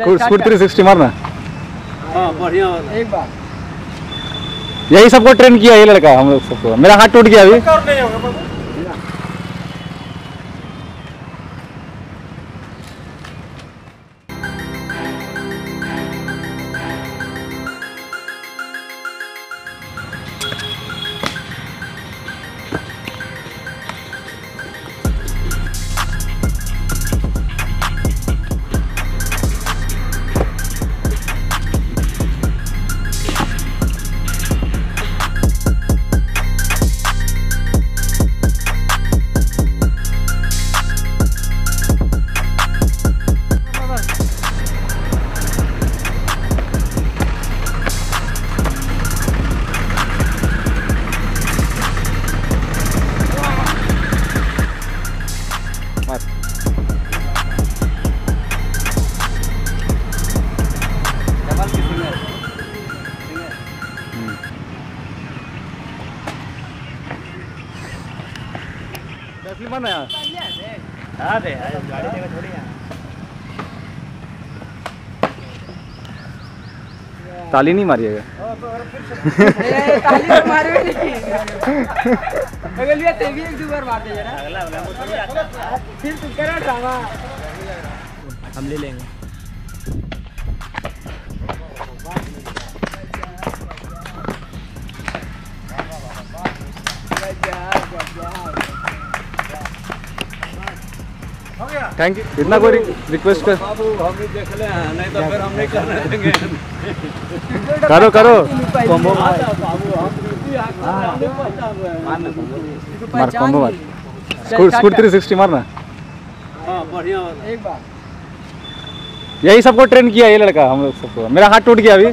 Scoot three sixty मारना। हाँ बढ़िया वाला। एक बार। यही सबको ट्रेन किया ये लड़का हम लोग सबको। मेरा हाथ टूट गया अभी। असली हाँ दे गाड़ी जगह थोड़ी है ताली नहीं मारिएगा ए, ताली तो मारे नहीं अगले लिए ते भी एक दो बार मार दे जरा अगला फिर तुम करो ड्रामा हम ले लेंगे थैंक यू इतना कोई रिक्वेस्ट कर बाबू हम भी देख ले नहीं तो फिर हम नहीं करने देंगे। करो करो। कॉम्बो हैं। मार कॉम्बो मार स्कूट थ्री सिक्सटी मारना। हाँ बढ़िया। वाला एक बार। यही सबको ट्रेन किया ये लड़का हम लोग सबको। मेरा हाथ टूट गया अभी।